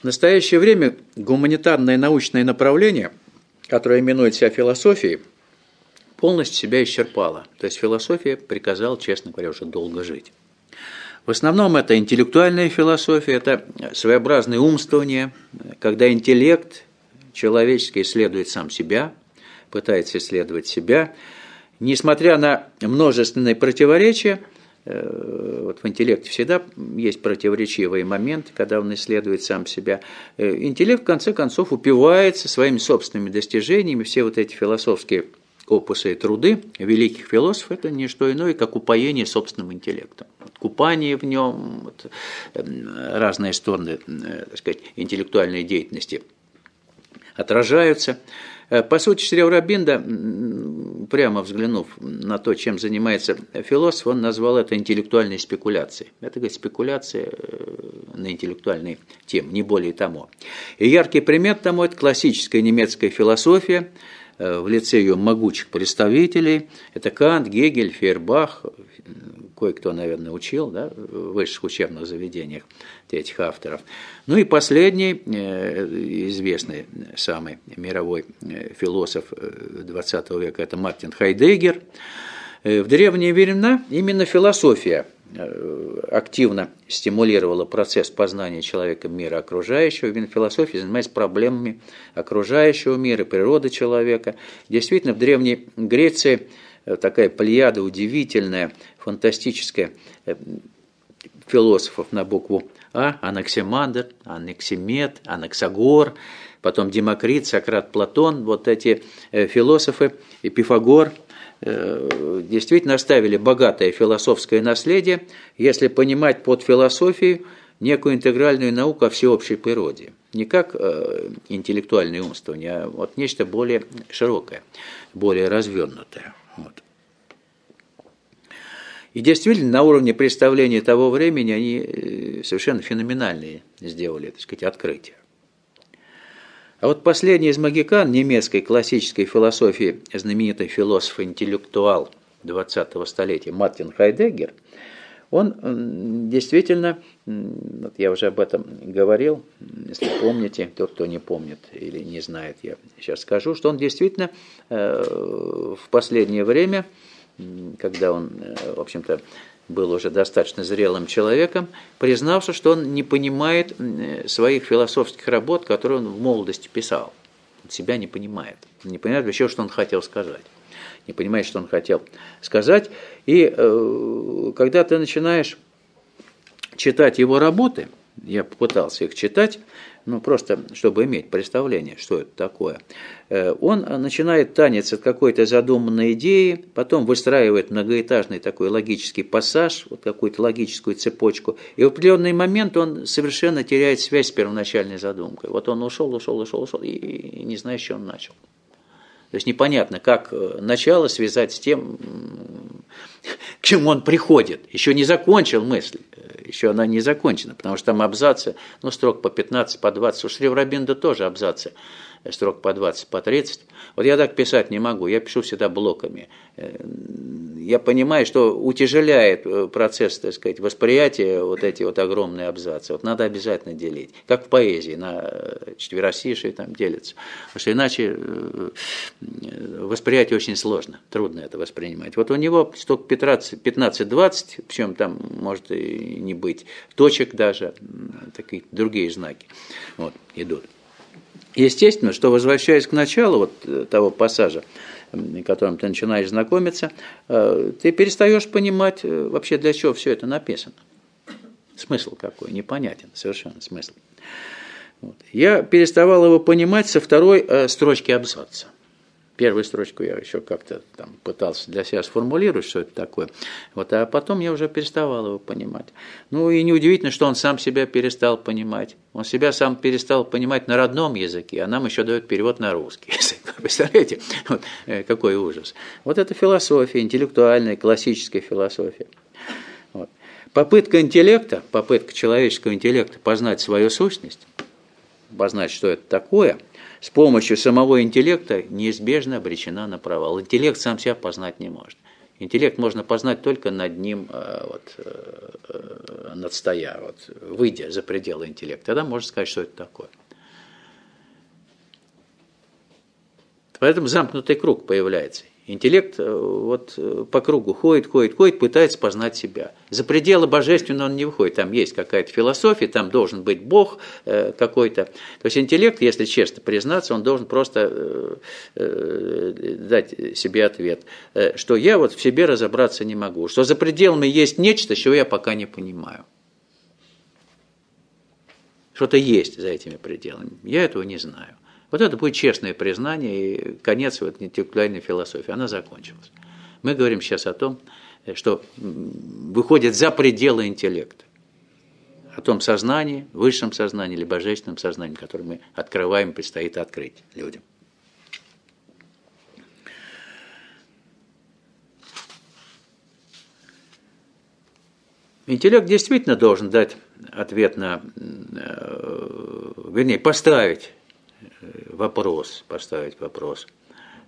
В настоящее время гуманитарное научное направление, которое именует себя философией, полностью себя исчерпало. То есть философия приказала, честно говоря, уже долго жить. В основном это интеллектуальная философия, это своеобразное умствование, когда интеллект человеческий исследует сам себя, пытается исследовать себя. Несмотря на множественные противоречия, вот в интеллекте всегда есть противоречивые моменты, когда он исследует сам себя. Э, интеллект, в конце концов, упивается своими собственными достижениями, все вот эти философские опусы и труды великих философов – это не что иное, как упоение собственным интеллектом. Купание в нем, вот, эм, разные стороны э, так сказать, интеллектуальной деятельности отражаются. Э, по сути, Шри Рабинда, прямо взглянув на то, чем занимается философ, он назвал это интеллектуальной спекуляцией. Это, говорит, спекуляция э, на интеллектуальные темы, не более того. И яркий пример тому – это классическая немецкая философия – Э, в лице ее могучих представителей. Это Кант, Гегель, Фейербах, кое-кто, наверное, учил да, в высших учебных заведениях этих авторов. Ну и последний, э, известный самый мировой э, философ XX века, это Мартин Хайдеггер. В древние времена именно философия – Э, активно стимулировала процесс познания человека мира окружающего. Именно философия занимается проблемами окружающего мира, природы человека. Действительно, в Древней Греции э, такая плеяда удивительная, фантастическая э, философов на букву А, Анаксимандр, Анаксимед, Анаксагор, потом Демокрит, Сократ, Платон, вот эти философы, и Пифагор – Э, действительно оставили богатое философское наследие, если понимать под философией некую интегральную науку о всеобщей природе. Не как э, интеллектуальное умствование, а вот нечто более широкое, более развернутое. И действительно, на уровне представления того времени они э, совершенно феноменальные сделали, так сказать, открытия. А вот последний из магикан немецкой классической философии, знаменитый философ-интеллектуал 20-го столетия Мартин Хайдеггер, он действительно, вот я уже об этом говорил, если помните, тот, кто не помнит или не знает, я сейчас скажу, что он действительно э, в последнее время, когда он, э, в общем-то, был уже достаточно зрелым человеком, признавший, что он не понимает своих философских работ, которые он в молодости писал. Он себя не понимает. Не понимает вообще, что он хотел сказать. Не понимает, что он хотел сказать. И э, когда ты начинаешь читать его работы, я попытался их читать, ну просто чтобы иметь представление, что это такое. Э, он начинает танец от какой-то задуманной идеи, потом выстраивает многоэтажный такой логический пассаж, вот какую-то логическую цепочку, и в определенный момент он совершенно теряет связь с первоначальной задумкой. Вот он ушел, ушел, ушел, ушел, и не знает, с чего он начал. То есть непонятно, как э, начало связать с тем, к чему он приходит. Еще не закончил мысль, э, еще она не закончена, потому что там абзацы, ну, строк по 15, по 20. У Шриврабинда тоже абзацы строк по 20, по 30. Вот я так писать не могу, я пишу всегда блоками. Э, я понимаю, что утяжеляет э, процесс, так сказать, восприятия вот эти вот огромные абзацы. Вот надо обязательно делить, как в поэзии, на э, четверостишие там делится. Потому что иначе восприятие очень сложно, трудно это воспринимать. Вот у него столько 15-20, причем там может и не быть точек даже, такие другие знаки вот, идут. Естественно, что возвращаясь к началу вот э, того пассажа, которым ты начинаешь знакомиться, э, ты перестаешь понимать э, вообще для чего все это написано. Смысл какой, непонятен совершенно смысл. Вот. Я переставал его понимать со второй строчки абзаца. Первую строчку я еще как-то там пытался для себя сформулировать, что это такое. Вот, а потом я уже переставал его понимать. Ну и неудивительно, что он сам себя перестал понимать. Он себя сам перестал понимать на родном языке, а нам еще дает перевод на русский язык. Представляете, вот, э, какой ужас. Вот это философия, интеллектуальная, классическая философия. Вот. Попытка интеллекта, попытка человеческого интеллекта познать свою сущность, познать, что это такое – с помощью самого интеллекта неизбежно обречена на провал. Интеллект сам себя познать не может. Интеллект можно познать только над ним, э, вот, э, надстоя, вот, выйдя за пределы интеллекта. Тогда можно сказать, что это такое. Поэтому замкнутый круг появляется. Интеллект э, вот э, по кругу ходит, ходит, ходит, пытается познать себя. За пределы божественного он не выходит. Там есть какая-то философия, там должен быть Бог э, какой-то. То есть интеллект, если честно признаться, он должен просто дать себе ответ, что я вот в себе разобраться не могу, что за пределами есть нечто, чего я пока не понимаю. Что-то есть за этими пределами. Я этого не знаю. Вот это будет честное признание и конец вот интеллектуальной философии. Она закончилась. Мы говорим сейчас о том, что выходит за пределы интеллекта. О том сознании, высшем сознании или божественном сознании, которое мы открываем, предстоит открыть людям. Интеллект действительно должен дать ответ на, э, вернее, поставить вопрос, поставить вопрос.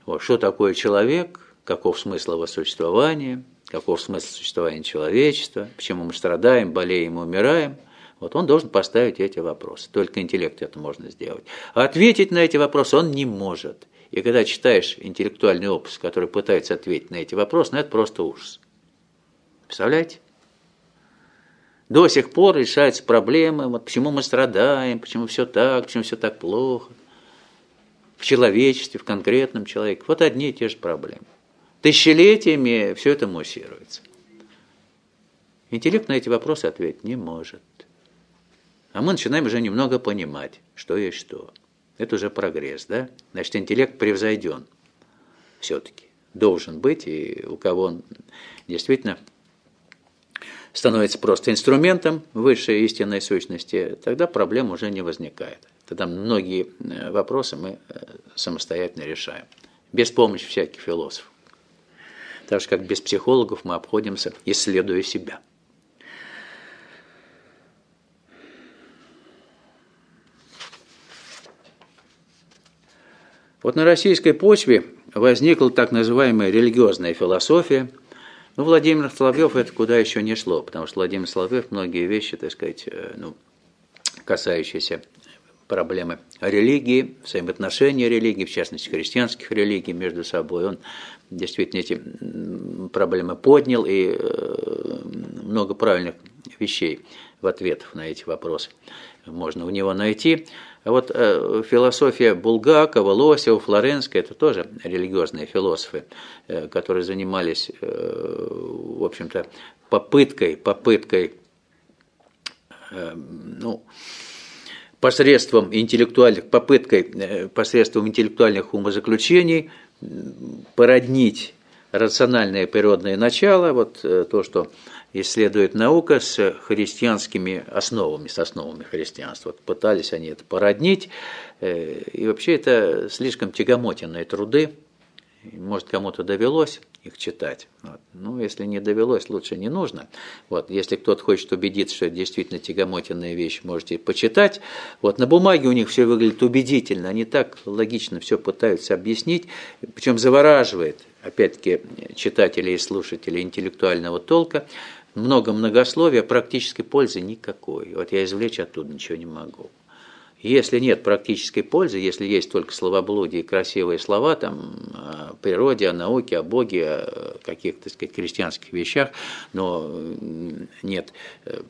Вот, что такое человек, каков смысл его существования, каков смысл существования человечества, почему мы страдаем, болеем и умираем. Вот он должен поставить эти вопросы. Только интеллект это можно сделать. А ответить на эти вопросы он не может. И когда читаешь интеллектуальный опус, который пытается ответить на эти вопросы, ну это просто ужас. Представляете? До сих пор решаются проблемы, вот почему мы страдаем, почему все так, почему все так плохо в человечестве, в конкретном человеке. Вот одни и те же проблемы. Тысячелетиями все это муссируется. Интеллект на эти вопросы ответить не может. А мы начинаем уже немного понимать, что есть что. Это уже прогресс, да? Значит, интеллект превзойден все-таки. Должен быть, и у кого он действительно становится просто инструментом высшей истинной сущности, тогда проблем уже не возникает. Тогда многие э, вопросы мы э, самостоятельно решаем, без помощи всяких философов. Так же, как без психологов мы обходимся, исследуя себя. Вот на российской почве возникла так называемая религиозная философия. Ну, Владимир Соловьев это куда еще не шло, потому что Владимир Соловьев многие вещи, так сказать, э, ну, касающиеся проблемы религии, взаимоотношения религии, в частности христианских религий между собой. Он действительно эти проблемы поднял и э, много правильных вещей в ответах на эти вопросы можно у него найти. А вот э, философия Булгакова, Лосева, Флоренская – это тоже религиозные философы, э, которые занимались, в общем-то, попыткой, попыткой, ну, посредством интеллектуальных, попыткой э, посредством интеллектуальных умозаключений породнить рациональное природное начало, вот э, то, что исследует наука с христианскими основами, с основами христианства. Вот пытались они это породнить, э, и вообще это слишком тягомотенные труды, может, кому-то довелось их читать. Вот. Ну, если не довелось, лучше не нужно. Вот. Если кто-то хочет убедиться, что это действительно тягомотенная вещь, можете почитать. Вот. На бумаге у них все выглядит убедительно. Они так логично все пытаются объяснить. Причем завораживает, опять-таки, читателей и слушателей интеллектуального толка. Много многословия, практической пользы никакой. Вот я извлечь оттуда ничего не могу. Если нет практической пользы, если есть только словоблудие красивые слова там, о природе, о науке, о Боге, о каких-то так сказать, крестьянских вещах, но нет э,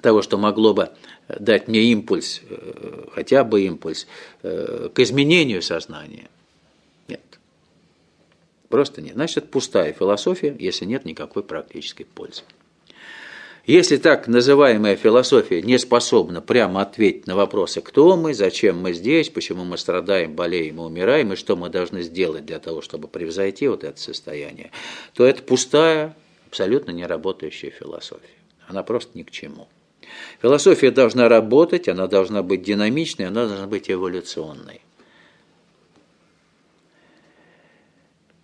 того, что могло бы дать мне импульс, э, хотя бы импульс, э, к изменению сознания, нет. Просто нет. Значит, это пустая философия, если нет никакой практической пользы. Если так называемая философия не способна прямо ответить на вопросы, кто мы, зачем мы здесь, почему мы страдаем, болеем и умираем, и что мы должны сделать для того, чтобы превзойти вот это состояние, то это пустая, абсолютно не работающая философия. Она просто ни к чему. Философия должна работать, она должна быть динамичной, она должна быть эволюционной.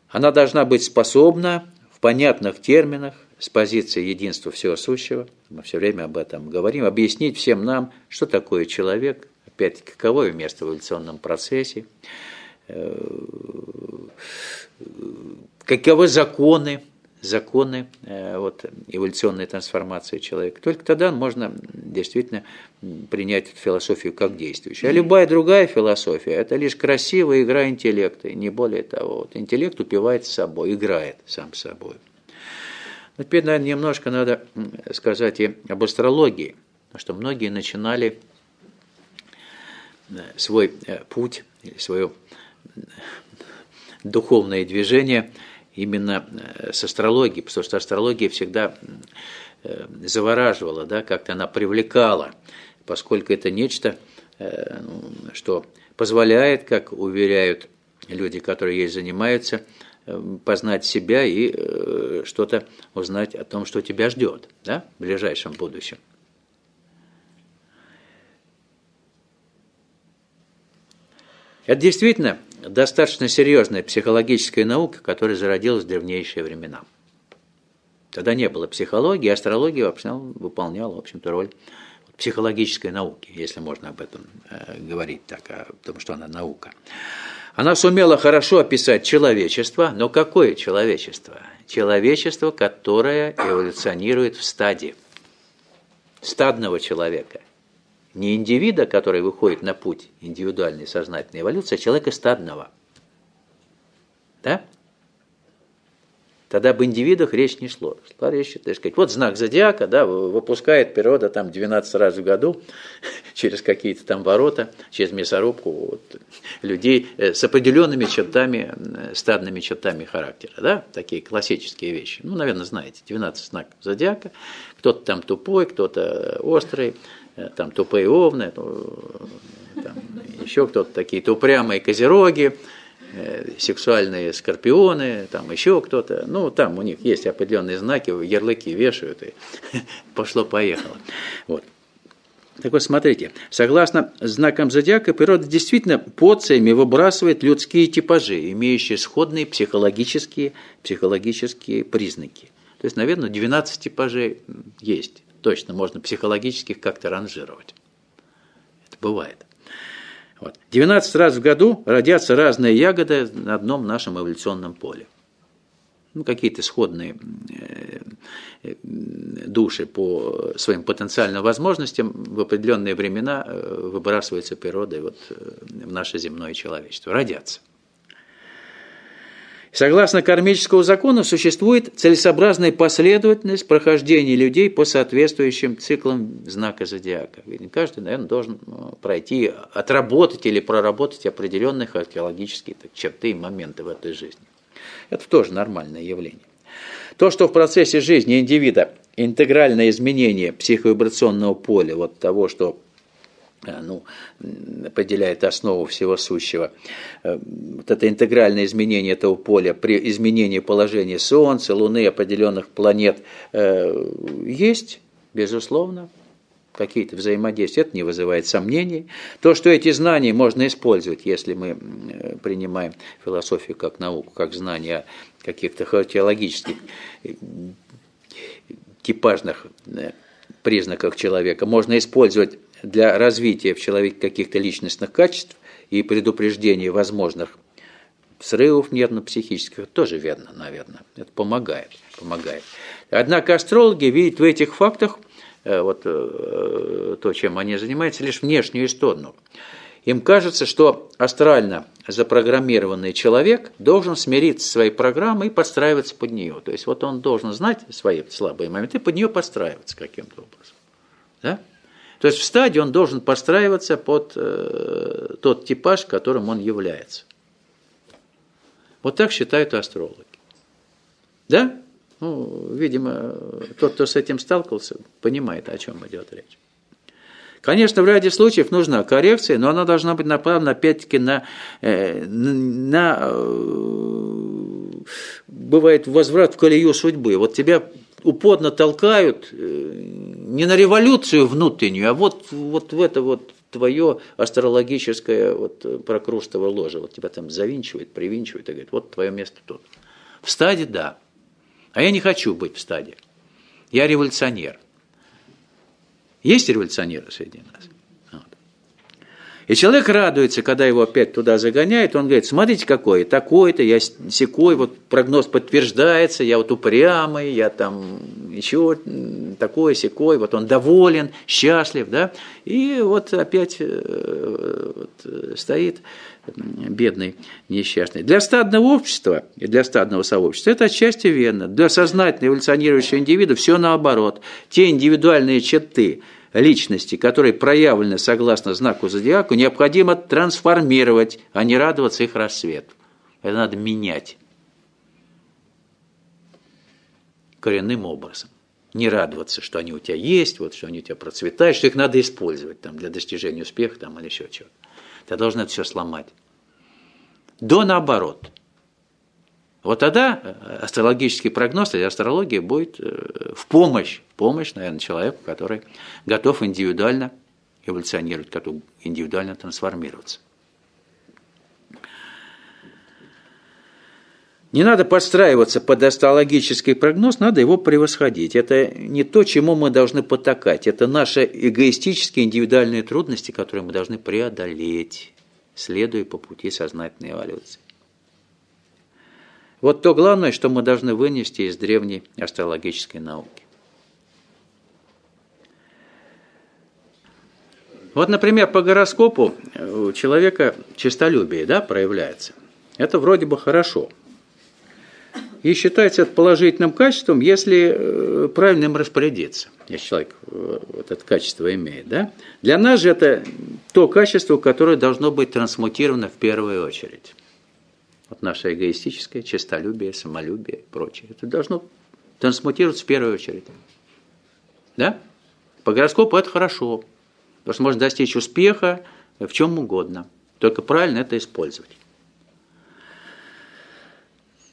Она должна быть способна в понятных терминах с позиции единства всего сущего, мы все время об этом говорим, объяснить всем нам, что такое человек, опять-таки, каково его место в эволюционном процессе, э, каковы законы законы э, вот, эволюционной трансформации человека. Только тогда можно действительно принять эту философию как действующую. А любая другая философия – это лишь красивая игра интеллекта, и не более того. Вот, интеллект упивает собой, играет сам собой. Но теперь, наверное, немножко надо сказать и об астрологии, потому что многие начинали э, свой э, путь, свое духовное движение – именно э, с астрологией, потому что астрология всегда э, завораживала, да, как-то она привлекала, поскольку это нечто, э, ну, что позволяет, как уверяют люди, которые ей занимаются, познать себя и что-то узнать о том, что тебя ждет да, в ближайшем будущем. Это действительно достаточно серьезная психологическая наука, которая зародилась в древнейшие времена. Тогда не было психологии, астрология вообще выполняла, в общем-то, роль психологической науки, если можно об этом э, говорить так, о том, что она наука. Она сумела хорошо описать человечество, но какое человечество? Человечество, которое эволюционирует в стадии стадного человека – не индивида, который выходит на путь индивидуальной сознательной эволюции, а человека стадного. Да? Тогда об индивидах речь не шло. Шла речь, так сказать, вот знак зодиака, да, выпускает природа там 12 раз в году через какие-то там ворота, через мясорубку вот, людей э, с определенными чертами, э, стадными чертами характера, да, такие классические вещи. Ну, наверное, знаете, 12 знаков зодиака, кто-то там тупой, кто-то острый, Э, там тупые овны, там, еще кто-то такие-то упрямые козероги, э, сексуальные скорпионы, там еще кто-то. Ну, там у них есть определенные знаки, ярлыки вешают, и пошло-поехало. Вот. Так вот, смотрите, согласно знакам зодиака, природа действительно поциями выбрасывает людские типажи, имеющие сходные психологические, психологические признаки. То есть, наверное, 12 типажей есть точно можно психологически как-то ранжировать. Это бывает. Вот. 12 раз в году родятся разные ягоды на одном нашем эволюционном поле. Ну, какие-то сходные э, э, души по своим потенциальным возможностям в определенные времена э, выбрасываются природой вот в наше земное человечество, родятся. Согласно кармическому закону, существует целесообразная последовательность прохождения людей по соответствующим циклам знака зодиака. Каждый, наверное, должен ну, пройти, отработать или проработать определенные археологические так, черты и моменты в этой жизни. Это тоже нормальное явление. То, что в процессе жизни индивида интегральное изменение психовибрационного поля, вот того, что Э, ну, определяет основу всего сущего. Э, вот это интегральное изменение этого поля при изменении положения Солнца, Луны, определенных планет э, есть, безусловно, какие-то взаимодействия, это не вызывает сомнений. То, что эти знания можно использовать, если мы принимаем философию как науку, как знание о каких-то теологических типажных признаках человека, можно использовать для развития в человеке каких-то личностных качеств и предупреждения возможных срывов нервно-психических, тоже верно, наверное. Это помогает, помогает. Однако астрологи видят в этих фактах, э, вот э, то, чем они занимаются, лишь внешнюю сторону. Им кажется, что астрально запрограммированный человек должен смириться со своей программой и подстраиваться под нее. То есть вот он должен знать свои слабые моменты и под нее подстраиваться каким-то образом. Да? То есть в стадии он должен подстраиваться под э, тот типаж, которым он является. Вот так считают астрологи. Да? Ну, видимо, тот, кто с этим сталкивался, понимает, о чем идет речь. Конечно, в ряде случаев нужна коррекция, но она должна быть направлена опять-таки на, э, на э, бывает возврат в колею судьбы. Вот тебя упорно толкают э, не на революцию внутреннюю, а вот, вот в это вот твое астрологическое вот прокрустово ложе. Вот тебя там завинчивает, привинчивает и говорит, вот твое место тут. В стаде – да. А я не хочу быть в стаде. Я революционер. Есть революционеры среди нас? И человек радуется, когда его опять туда загоняют, он говорит, смотрите какой, такой-то, я секой, вот прогноз подтверждается, я вот упрямый, я там еще такой, секой, вот он доволен, счастлив, да, и вот опять э, вот, стоит бедный, несчастный. Для стадного общества и для стадного сообщества это отчасти верно. Для сознательно эволюционирующего индивида все наоборот. Те индивидуальные черты, личности, которые проявлены согласно знаку зодиака, необходимо трансформировать, а не радоваться их рассвету. Это надо менять коренным образом. Не радоваться, что они у тебя есть, вот, что они у тебя процветают, что их надо использовать там, для достижения успеха там, или еще чего-то. Ты должен это все сломать. До наоборот. Вот тогда э, астрологический прогноз или астрология будет э, в помощь, помощь, наверное, человеку, который готов индивидуально эволюционировать, готов индивидуально трансформироваться. Не надо подстраиваться под астрологический прогноз, надо его превосходить. Это не то, чему мы должны потакать. Это наши эгоистические индивидуальные трудности, которые мы должны преодолеть, следуя по пути сознательной эволюции. Вот то главное, что мы должны вынести из древней астрологической науки. Вот, например, по гороскопу у человека честолюбие да, проявляется. Это вроде бы хорошо. И считается это положительным качеством, если э, правильно им распорядиться, если человек э, вот это качество имеет. Да? Для нас же это то качество, которое должно быть трансмутировано в первую очередь. Вот наше эгоистическое, честолюбие, самолюбие и прочее. Это должно трансмутироваться в первую очередь. Да? По гороскопу это хорошо, потому что можно достичь успеха в чем угодно. Только правильно это использовать.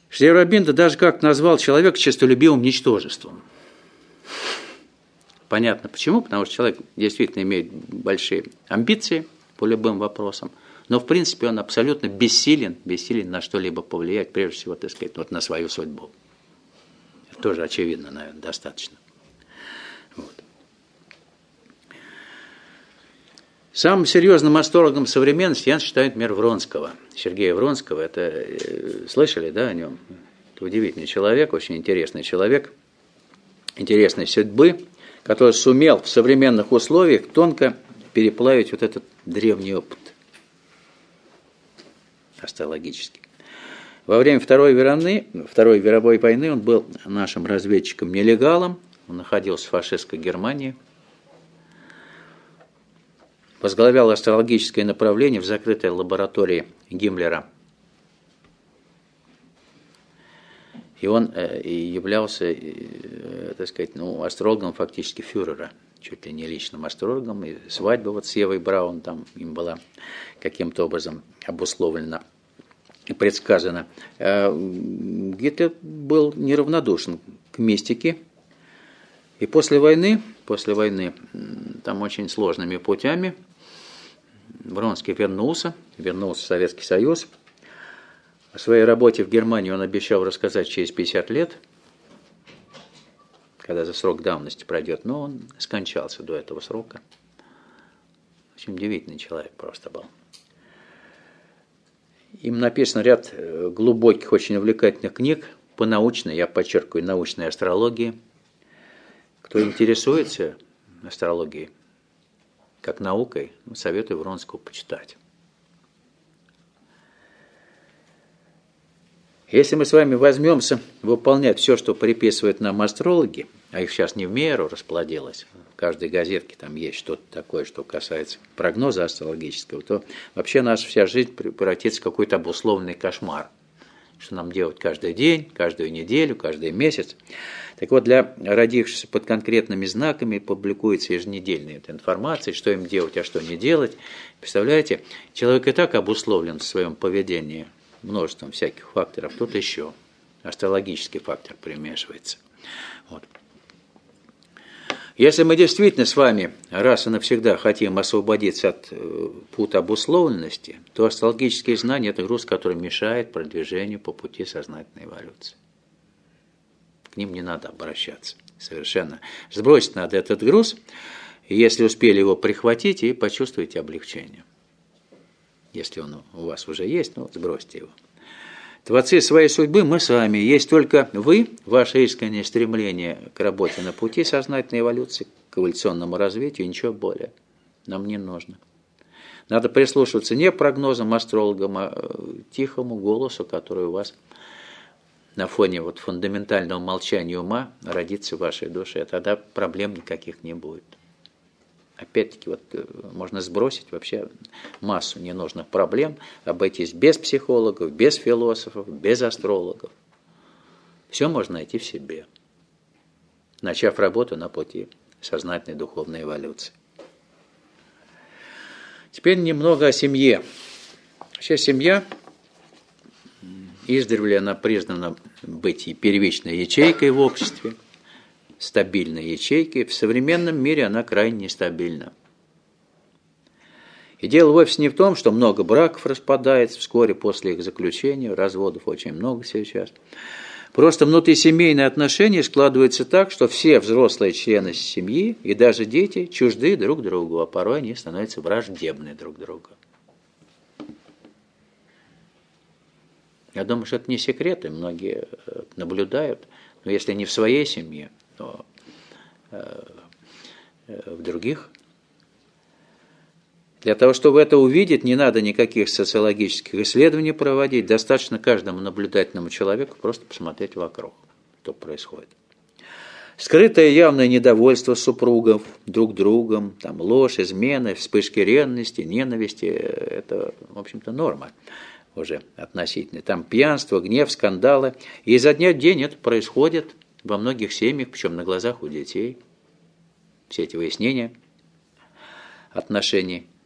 Шриарабинда даже как назвал человека честолюбивым ничтожеством. Понятно почему, потому что человек действительно имеет большие амбиции по любым вопросам – но, в принципе, он абсолютно бессилен, бессилен на что-либо повлиять, прежде всего, так сказать, вот на свою судьбу. Это тоже очевидно, наверное, достаточно. Вот. Самым серьезным астрологом современности я считаю, например, Вронского. Сергея Вронского, это э, слышали, да, о нем? Это удивительный человек, очень интересный человек, интересной судьбы, который сумел в современных условиях тонко переплавить вот этот древний опыт астрологически. Во время Второй, войны, Второй мировой войны он был нашим разведчиком-нелегалом, он находился в фашистской Германии, возглавлял астрологическое направление в закрытой лаборатории Гиммлера. И он э, являлся, э, так сказать, ну, астрологом фактически фюрера, чуть ли не личным астрологом. И свадьба вот с Евой Браун там им была каким-то образом обусловлена и предсказано. А, Гитлер был неравнодушен к мистике. И после войны, после войны, там очень сложными путями, Вронский вернулся, вернулся в Советский Союз. О своей работе в Германии он обещал рассказать через 50 лет, когда за срок давности пройдет, но он скончался до этого срока. Очень удивительный человек просто был. Им написан ряд э, глубоких, очень увлекательных книг по научной, я подчеркиваю, научной астрологии. Кто интересуется астрологией как наукой, ну, советую Вронского почитать. Если мы с вами возьмемся выполнять все, что приписывают нам астрологи, а их сейчас не в меру расплодилось, каждой газетке там есть что-то такое, что касается прогноза астрологического, то вообще наша вся жизнь превратится в какой-то обусловленный кошмар. Что нам делать каждый день, каждую неделю, каждый месяц. Так вот, для родившихся под конкретными знаками публикуется еженедельная эта информация, что им делать, а что не делать. Представляете, человек и так обусловлен в своем поведении множеством всяких факторов, тут еще астрологический фактор примешивается. Вот. Если мы действительно с вами раз и навсегда хотим освободиться от э, пута обусловленности, то астрологические знания – это груз, который мешает продвижению по пути сознательной эволюции. К ним не надо обращаться совершенно. Сбросить надо этот груз, если успели его прихватить, и почувствуйте облегчение. если он у вас уже есть, ну, сбросьте его. Творцы своей судьбы мы сами. Есть только вы, ваше искреннее стремление к работе на пути сознательной эволюции, к эволюционному развитию, ничего более. Нам не нужно. Надо прислушиваться не прогнозам астрологам, а э, тихому голосу, который у вас на фоне вот фундаментального молчания ума родится в вашей душе. Тогда проблем никаких не будет. Опять-таки, вот э, можно сбросить вообще массу ненужных проблем, обойтись без психологов, без философов, без астрологов. Все можно найти в себе, начав работу на пути сознательной духовной эволюции. Теперь немного о семье. Вообще семья, издревле она признана быть и первичной ячейкой в обществе, стабильной ячейкой. В современном мире она крайне нестабильна. И дело вовсе не в том, что много браков распадается вскоре после их заключения, разводов очень много сейчас – Просто внутрисемейные отношения складываются так, что все взрослые члены семьи и даже дети чужды друг другу, а порой они становятся враждебны друг другу. Я думаю, что это не секрет, и многие э, наблюдают. Но если не в своей семье, то э, э, в других для того, чтобы это увидеть, не надо никаких социологических исследований проводить, достаточно каждому наблюдательному человеку просто посмотреть вокруг, что происходит. Скрытое явное недовольство супругов друг другом, там, ложь, измены, вспышки ревности, ненависти – это, в общем-то, норма уже относительно. Там пьянство, гнев, скандалы. И изо дня в день это происходит во многих семьях, причем на глазах у детей. Все эти выяснения отношений –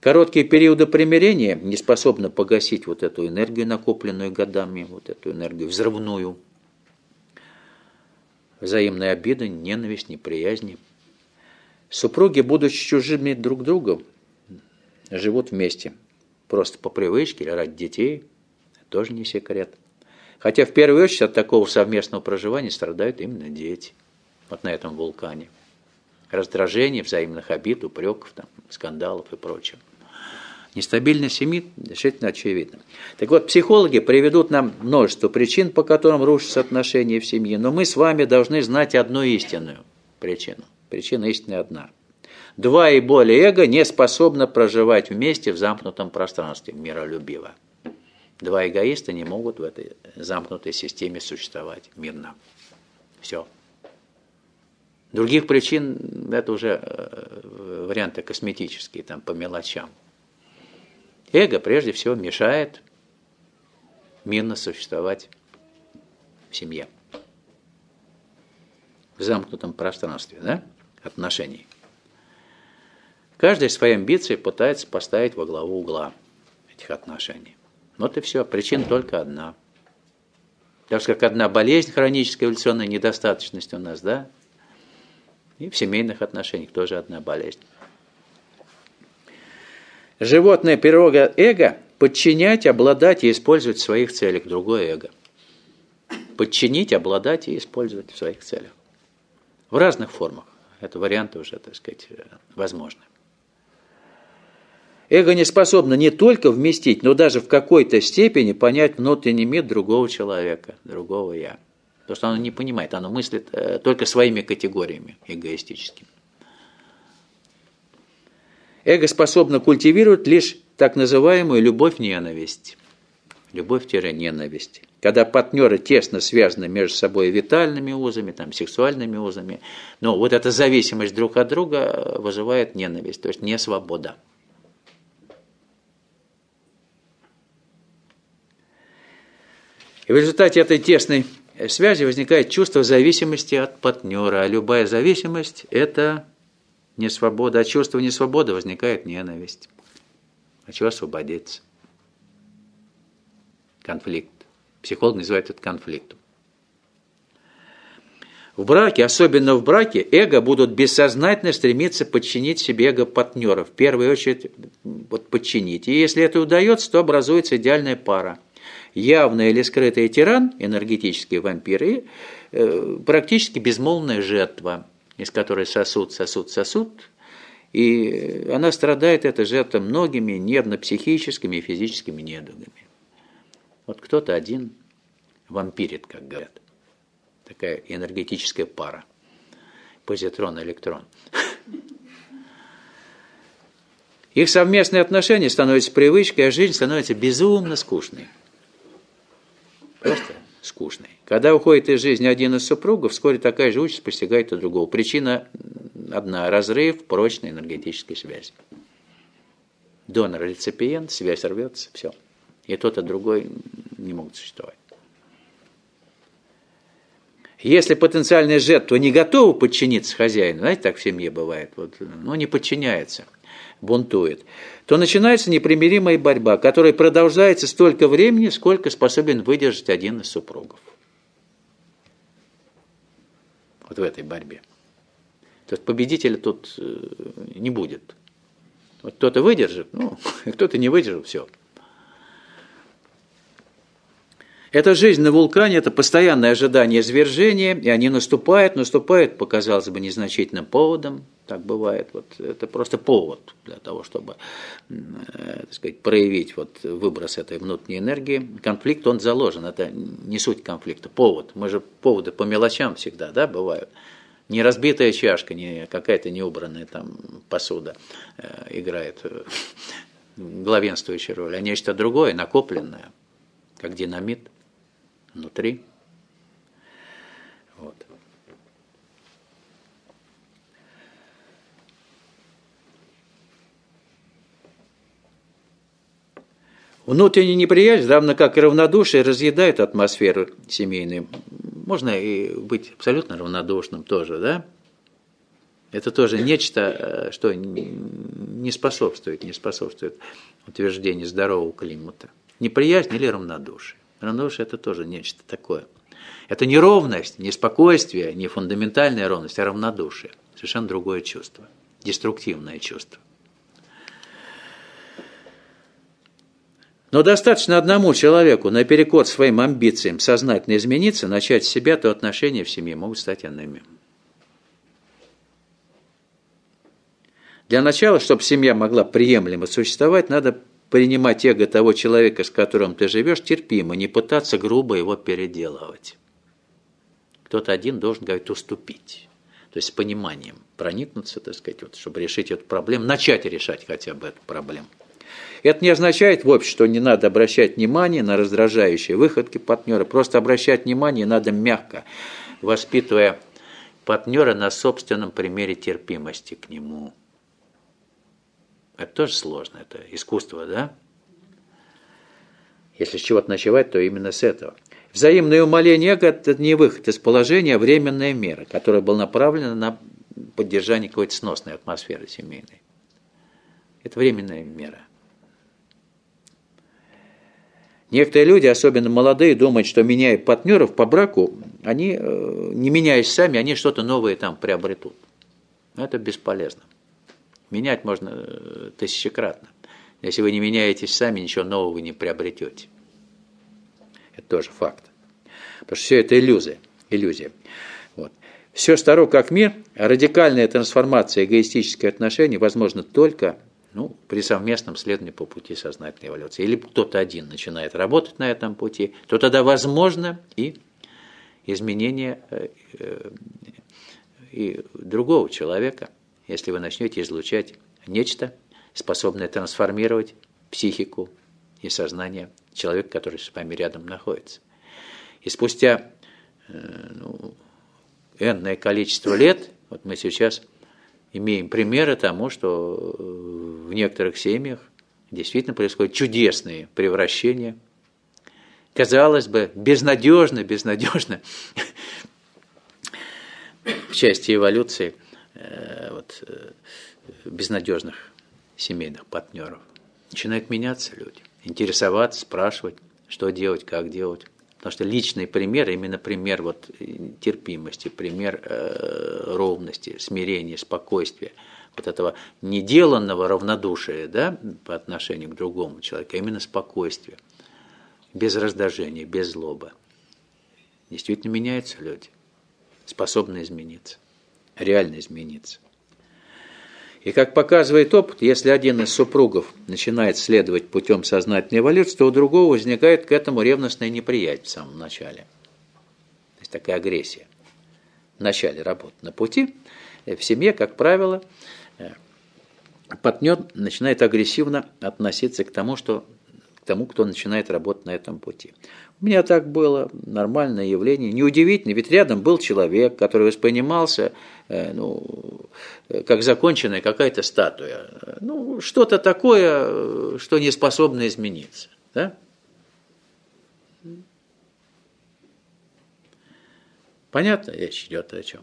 Короткие периоды примирения не способны погасить вот эту энергию, накопленную годами, вот эту энергию взрывную. Взаимные обиды, ненависть, неприязни. Супруги, будучи чужими друг другу, живут вместе. Просто по привычке или ради детей. Тоже не секрет. Хотя в первую очередь от такого совместного проживания страдают именно дети. Вот на этом вулкане. Раздражение, взаимных обид, упреков, там, скандалов и прочего. Нестабильность семьи действительно очевидна. Так вот, психологи приведут нам множество причин, по которым рушатся отношения в семье, но мы с вами должны знать одну истинную причину. Причина истинная одна. Два и более эго не способны проживать вместе в замкнутом пространстве, миролюбиво. Два эгоиста не могут в этой замкнутой системе существовать мирно. Все. Других причин это уже э, варианты косметические, там по мелочам. Эго прежде всего мешает мирно существовать в семье. В замкнутом пространстве да, отношений. Каждый свои амбиции пытается поставить во главу угла этих отношений. Вот и все. Причина только одна. Так же, как одна болезнь, хроническая эволюционная недостаточность у нас, да? И в семейных отношениях тоже одна болезнь. Животное природа эго – подчинять, обладать и использовать в своих целях другое эго. Подчинить, обладать и использовать в своих целях. В разных формах. Это варианты уже, так сказать, возможны. Эго не способно не только вместить, но даже в какой-то степени понять внутренний мир другого человека, другого «я». Потому что оно не понимает, оно мыслит э, только своими категориями эгоистическими. Эго способно культивировать лишь так называемую любовь-ненависть. Любовь-ненависть. Когда партнеры тесно связаны между собой витальными узами, там, сексуальными узами, но вот эта зависимость друг от друга вызывает ненависть, то есть не свобода. И в результате этой тесной связи возникает чувство зависимости от партнера. А любая зависимость – это не свобода, от а чувства несвободы возникает ненависть. Хочу освободиться. Конфликт. Психолог называет это конфликтом. В браке, особенно в браке, эго будут бессознательно стремиться подчинить себе эго партнера. В первую очередь вот, подчинить. И если это удается, то образуется идеальная пара. Явный или скрытый тиран, энергетический вампир и э, практически безмолвная жертва – из которой сосуд, сосуд, сосуд, И она страдает, эта жертва, многими нервно-психическими и физическими недугами. Вот кто-то один вампирит, как говорят. Такая энергетическая пара. Позитрон, электрон. Их совместные отношения становятся привычкой, а жизнь становится безумно скучной. Просто скучной. Когда уходит из жизни один из супругов, вскоре такая же участь постигает и другого. Причина одна – разрыв прочной энергетической связи. Донор, реципиент, связь рвется, все. И тот, и другой не могут существовать. Если потенциальная жертва не готова подчиниться хозяину, знаете, так в семье бывает, вот, ну, не подчиняется, бунтует, то начинается непримиримая борьба, которая продолжается столько времени, сколько способен выдержать один из супругов. Вот в этой борьбе. То есть победителя тут э, не будет. Вот кто-то выдержит, ну, кто-то не выдержит, все. Это жизнь на вулкане, это постоянное ожидание извержения, и они наступают, наступают, показалось бы, незначительным поводом, так бывает. Вот это просто повод для того, чтобы э, так сказать, проявить вот выброс этой внутренней энергии. Конфликт, он заложен, это не суть конфликта, повод. Мы же поводы по мелочам всегда, да, бывают. Не разбитая чашка, не какая-то неубранная там посуда э, играет э, главенствующую роль, а нечто другое, накопленное, как динамит – внутри. Вот. Внутренняя неприязнь, равно как и равнодушие, разъедает атмосферу семейную. Можно и быть абсолютно равнодушным тоже, да? Это тоже нечто, э, что не способствует, не способствует утверждению здорового климата. Неприязнь или равнодушие. Равнодушие – это тоже нечто такое. Это не ровность, не спокойствие, не фундаментальная ровность, а равнодушие. Совершенно другое чувство, деструктивное чувство. Но достаточно одному человеку наперекор своим амбициям сознательно измениться, начать с себя, то отношения в семье могут стать иными. Для начала, чтобы семья могла приемлемо существовать, надо принимать эго того человека, с которым ты живешь, терпимо, не пытаться грубо его переделывать. Кто-то один должен, говорить, уступить. То есть с пониманием проникнуться, так сказать, вот, чтобы решить эту проблему, начать решать хотя бы эту проблему. Это не означает в общем, что не надо обращать внимание на раздражающие выходки партнера. Просто обращать внимание надо мягко, воспитывая партнера на собственном примере терпимости к нему. Это тоже сложно, это искусство, да? Если с чего-то ночевать, то именно с этого. Взаимное умоление – это не выход из положения, а временная мера, которая была направлена на поддержание какой-то сносной атмосферы семейной. Это временная мера. Некоторые люди, особенно молодые, думают, что меняя партнеров по браку, они, э, не меняясь сами, они что-то новое там приобретут. Но это бесполезно. Менять можно э, тысячекратно. Если вы не меняетесь сами, ничего нового вы не приобретете. Это тоже факт. Потому что все это иллюзия. иллюзия. Вот. Все старо как мир, радикальная трансформация эгоистических отношений возможна только ну, при совместном следовании по пути сознательной эволюции. Или кто-то один начинает работать на этом пути, то тогда возможно и изменение э, э, и другого человека – если вы начнете излучать нечто, способное трансформировать психику и сознание человека, который с вами рядом находится. И спустя э, ну, энное количество лет, вот мы сейчас имеем примеры тому, что в некоторых семьях действительно происходят чудесные превращения. Казалось бы, безнадежно, безнадежно в части эволюции – Э, э, безнадежных семейных партнеров. Начинают меняться люди, интересоваться, спрашивать, что делать, как делать. Потому что личный пример, именно пример вот терпимости, пример э, ровности, смирения, спокойствия, вот этого неделанного равнодушия да, по отношению к другому человеку, а именно спокойствие, без раздражения, без злобы. Действительно меняются люди, способны измениться реально измениться. И как показывает опыт, если один из супругов начинает следовать путем сознательной эволюции, то у другого возникает к этому ревностная неприязнь в самом начале. То есть такая агрессия. В начале работы на пути э, в семье, как правило, э, партнер начинает агрессивно относиться к тому, что тому, кто начинает работать на этом пути. У меня так было, нормальное явление, неудивительно, ведь рядом был человек, который воспринимался э, ну, как законченная какая-то статуя. Ну, что-то такое, что не способно измениться. Да? Понятно, речь идет о чем.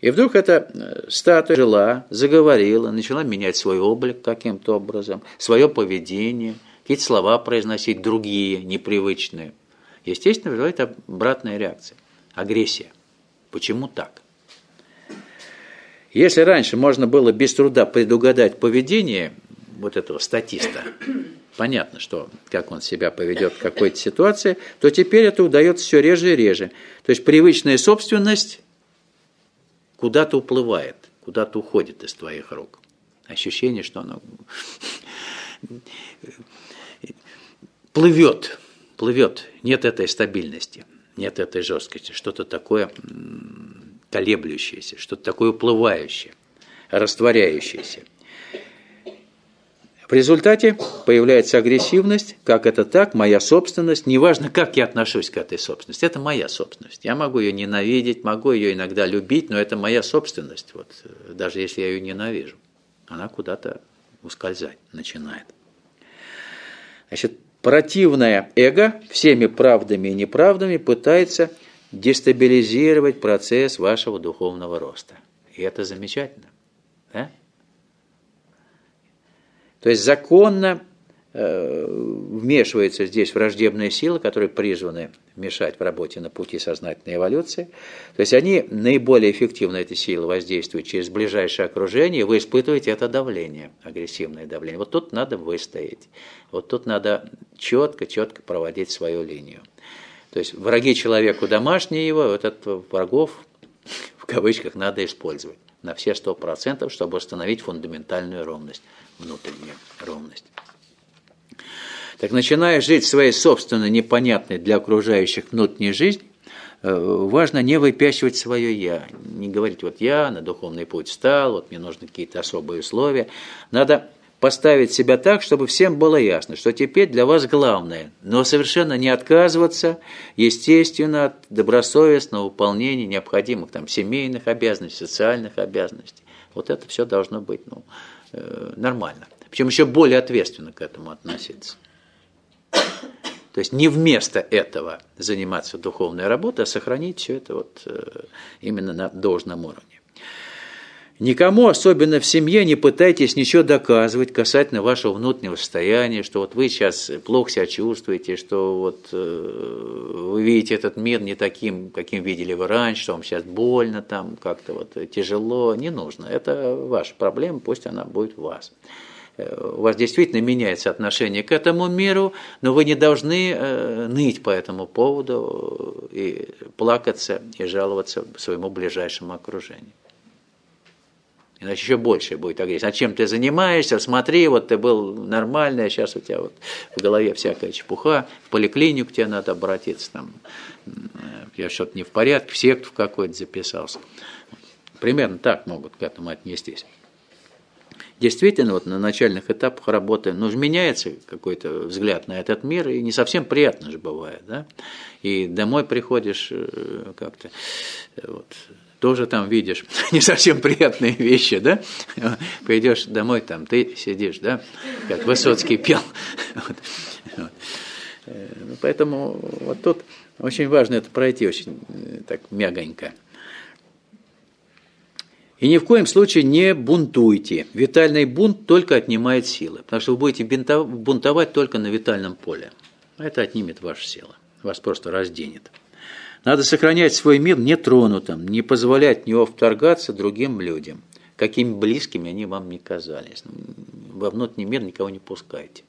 И вдруг эта э, статуя жила, заговорила, начала менять свой облик каким-то образом, свое поведение, какие-то слова произносить другие, непривычные. Естественно, вызывает обратная реакция, агрессия. Почему так? Если раньше можно было без труда предугадать поведение вот этого статиста, понятно, что как он себя поведет в какой-то ситуации, то теперь это удается все реже и реже. То есть привычная собственность куда-то уплывает, куда-то уходит из твоих рук. Ощущение, что оно плывет, плывет. Нет этой стабильности, нет этой жесткости, что-то такое колеблющееся, что-то такое уплывающее, растворяющееся. В результате появляется агрессивность, как это так, моя собственность, неважно, как я отношусь к этой собственности, это моя собственность. Я могу ее ненавидеть, могу ее иногда любить, но это моя собственность, вот, даже если я ее ненавижу. Она куда-то ускользать начинает. Значит, противное эго всеми правдами и неправдами пытается дестабилизировать процесс вашего духовного роста. И это замечательно. Да? То есть законно э, вмешивается здесь враждебные силы, которые призваны мешать в работе на пути сознательной эволюции. То есть они наиболее эффективно, эти силы, воздействуют через ближайшее окружение, и вы испытываете это давление, агрессивное давление. Вот тут надо выстоять, вот тут надо четко-четко проводить свою линию. То есть враги человеку домашние его, вот этот врагов в кавычках надо использовать на все сто процентов, чтобы установить фундаментальную ровность внутреннюю ровность. Так начиная жить своей собственной непонятной для окружающих внутренней жизнь, э, важно не выпячивать свое «я», не говорить «вот я на духовный путь встал, вот мне нужны какие-то особые условия». Надо поставить себя так, чтобы всем было ясно, что теперь для вас главное, но совершенно не отказываться, естественно, от добросовестного выполнения необходимых там семейных обязанностей, социальных обязанностей. Вот это все должно быть ну, Э, нормально. Причем еще более ответственно к этому относиться. То есть не вместо этого заниматься духовной работой, а сохранить все это вот э, именно на должном уровне. Никому, особенно в семье, не пытайтесь ничего доказывать касательно вашего внутреннего состояния, что вот вы сейчас плохо себя чувствуете, что вот э, вы видите этот мир не таким, каким видели вы раньше, что вам сейчас больно, там как-то вот тяжело. Не нужно. Это ваша проблема, пусть она будет у вас. У вас действительно меняется отношение к этому миру, но вы не должны э, ныть по этому поводу и плакаться и жаловаться своему ближайшему окружению. Иначе еще больше будет агрессия. А чем ты занимаешься? Смотри, вот ты был нормальный, а сейчас у тебя вот в голове всякая чепуха. В поликлинику тебе надо обратиться. Там, я что-то не в порядке, в секту в какой-то записался. Примерно так могут к этому отнестись. Действительно, вот на начальных этапах работы, ну, меняется какой-то взгляд на этот мир, и не совсем приятно же бывает, да? И домой приходишь э, как-то, э, вот, тоже там видишь не совсем приятные вещи, да? Пойдешь домой, там ты сидишь, да? Как Высоцкий пел. Вот. Вот. Э, ну, поэтому вот тут очень важно это пройти очень так мягонько. И ни в коем случае не бунтуйте. Витальный бунт только отнимает силы, потому что вы будете бунтовать только на витальном поле. Это отнимет ваши силы, вас просто разденет. Надо сохранять свой мир нетронутым, не позволять в него вторгаться другим людям, какими близкими они вам не казались. Во внутренний мир никого не пускайте.